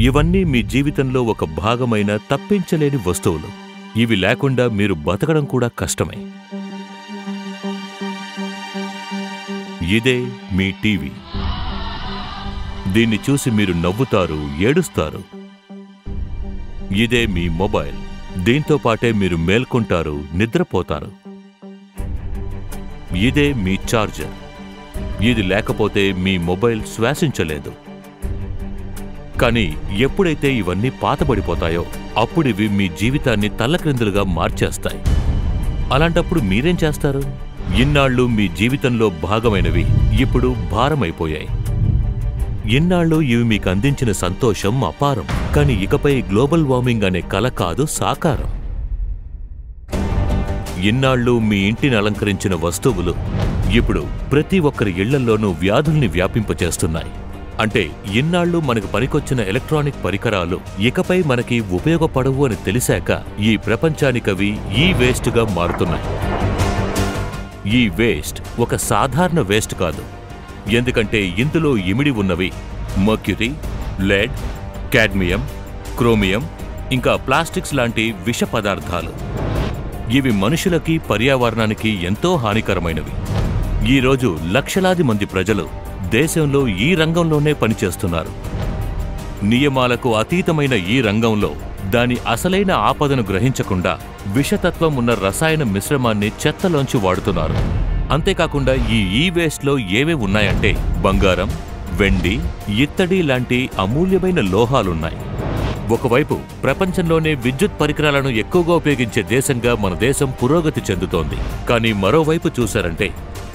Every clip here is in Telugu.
ఇవన్నీ మీ జీవితంలో ఒక భాగమైన తప్పించలేని వస్తువులు. ఇవి లేకుండా మీరు బతకడం కూడా కష్టమే. ఇదే మీ టీవీ. దీన్ని చూసి మీరు నవ్వుతారు ఏడుస్తారు. ఇదే మీ మొబైల్. దీంతో పాటే మీరు మేల్కొంటారు నిద్రపోతారు. ఇదే మీ ఛార్జర్. ఇది లేకపోతే మీ మొబైల్ శ్వాసించలేదు. కానీ ఎప్పుడైతే ఇవన్నీ పాతబడిపోతాయో అప్పుడివి మీ జీవితాన్ని తల్లక్రిందులుగా మార్చేస్తాయి. అలాంటప్పుడు మీరేం చేస్తారు? ఇన్నాళ్ళు మీ జీవితంలో భాగమైనవి ఇప్పుడు భారమైపోయాయి. ఇన్నాళ్ళు ఇవి మీకు అందించిన సంతోషం అపారం కానీ ఇకపై గ్లోబల్ వార్మింగ్ అనే కల కాదు సాకారం. ఇన్నాళ్ళు మీ ఇంటిని అలంకరించిన వస్తువులు ఇప్పుడు ప్రతి ఒక్కరి ఇళ్ళలోనూ వ్యాధుల్ని వ్యాపింపచేస్తున్నాయి. అంటే ఇన్నాళ్ళు మనకు పనికొచ్చిన ఎలక్ట్రానిక్ పరికరాలు ఇకపై మనకి ఉపయోగపడవు అని తెలిసాక ఈ ప్రపంచానికవి ఈ వేస్ట్గా మారుతున్నాయి. ఈ వేస్ట్ ఒక సాధారణ వేస్ట్ కాదు. ఎందుకంటే ఇందులో ఇమిడి ఉన్నవి మర్క్యూరీ లెడ్ క్యాడ్మియం క్రోమియం ఇంకా ప్లాస్టిక్స్ లాంటి విష పదార్థాలు. ఇవి మనుషులకి పర్యావరణానికి ఎంతో హానికరమైనవి. ఈరోజు లక్షలాది మంది ప్రజలు దేశంలో ఈ రంగంలోనే పనిచేస్తున్నారు. నియమాలకు అతీతమైన ఈ రంగంలో దాని అసలైన ఆపదను గ్రహించకుండా విషతత్వం ఉన్న రసాయన మిశ్రమాన్ని చెత్తలోంచి వాడుతున్నారు. అంతేకాకుండా ఈ ఈ వేస్ట్లో ఏవే ఉన్నాయంటే బంగారం వెండి ఇత్తడి లాంటి అమూల్యమైన లోహాలున్నాయి. ఒకవైపు ప్రపంచంలోనే విద్యుత్ పరికరాలను ఎక్కువగా ఉపయోగించే దేశంగా మన దేశం పురోగతి చెందుతోంది. కానీ మరోవైపు చూశారంటే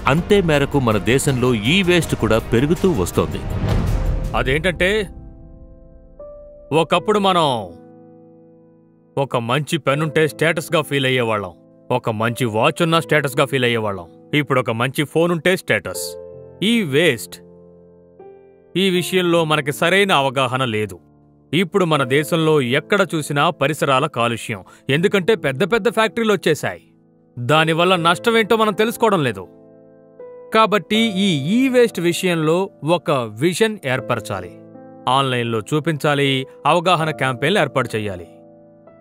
అంతే మేరకు మన దేశంలో ఈ వేస్ట్ కూడా పెరుగుతూ వస్తోంది. అదేంటంటే ఒకప్పుడు మనం ఒక మంచి పెన్నుంటే స్టేటస్గా ఫీల్ అయ్యేవాళ్ళం. ఒక మంచి వాచ్ ఉన్నా స్టేటస్గా ఫీల్ అయ్యేవాళ్ళం. ఇప్పుడు ఒక మంచి ఫోన్ ఉంటే స్టేటస్. ఈ వేస్ట్ ఈ విషయంలో మనకి సరైన అవగాహన లేదు. ఇప్పుడు మన దేశంలో ఎక్కడ చూసినా పరిసరాల కాలుష్యం. ఎందుకంటే పెద్ద పెద్ద ఫ్యాక్టరీలు వచ్చేశాయి. దానివల్ల నష్టమేంటో మనం తెలుసుకోవడం లేదు. కాబట్టి ఈ ఈ వేస్ట్ విషయంలో ఒక విజన్ ఏర్పరచాలి. ఆన్లైన్లో చూపించాలి అవగాహన క్యాంపెయిన్లు ఏర్పాటు చేయాలి.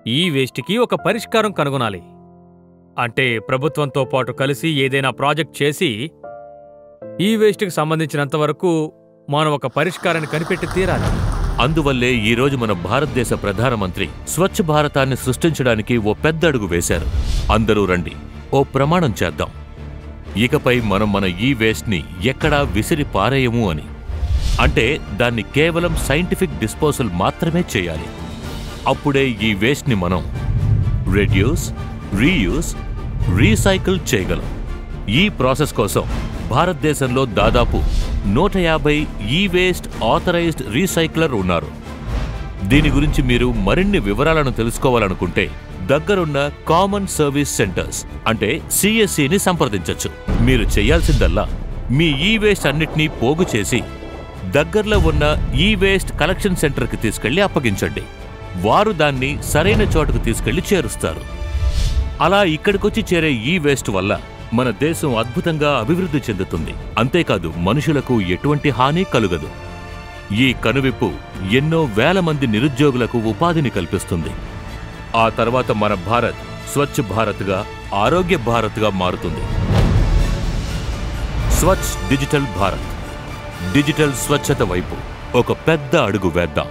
ఈ వేస్ట్కి ఒక పరిష్కారం కనుగొనాలి. అంటే ప్రభుత్వంతో పాటు కలిసి ఏదైనా ప్రాజెక్ట్ చేసి ఈ వేస్ట్కి సంబంధించినంతవరకు మనం ఒక పరిష్కారాన్ని కనిపెట్టి తీరాలి. అందువల్లే ఈ రోజు మన భారతదేశ ప్రధానమంత్రి స్వచ్ఛ భారతాన్ని సృష్టించడానికి ఓ పెద్ద అడుగు వేశారు. అందరూ రండి ఓ ప్రమాణం చేద్దాం. ఇకపై మనం మన ఈ వేస్ట్ని ఎక్కడా విసిరి పారేయము అని. అంటే దాన్ని కేవలం సైంటిఫిక్ డిస్పోజల్ మాత్రమే చేయాలి. అప్పుడే ఈ వేస్ట్ని మనం రెడ్యూస్ రీయూస్ రీసైకిల్ చేయగలం. ఈ ప్రాసెస్ కోసం భారతదేశంలో దాదాపు నూట యాభై ఈ వేస్ట్ ఆథరైజ్డ్ రీసైక్లర్ ఉన్నారు. దీని గురించి మీరు మరిన్ని వివరాలను తెలుసుకోవాలనుకుంటే దగ్గరున్న కామన్ సర్వీస్ సెంటర్స్ అంటే సిఎస్సిని సంప్రదించవచ్చు మీరు చేయాల్సిందల్లా మీ ఈ వేస్ట్ అన్నిటినీ పోగు చేసి దగ్గరలో ఉన్న ఈ వేస్ట్ కలెక్షన్ సెంటర్కి తీసుకెళ్ళి అప్పగించండి. వారు దాన్ని సరైన చోటుకు తీసుకెళ్ళి చేరుస్తారు. అలా ఇక్కడికొచ్చి చేరే ఈ వేస్ట్ వల్ల మన దేశం అద్భుతంగా అభివృద్ధి చెందుతుంది. అంతేకాదు మనుషులకు ఎటువంటి హాని కలుగదు. ఈ కనువిప్పు ఎన్నో వేల మంది నిరుద్యోగులకు ఉపాధిని కల్పిస్తుంది. ఆ తర్వాత మన భారత్ స్వచ్ఛ భారత్గా ఆరోగ్య భారత్గా మారుతుంది. స్వచ్ఛ డిజిటల్ భారత్. డిజిటల్ స్వచ్ఛత వైపు ఒక పెద్ద అడుగు వేద్దాం.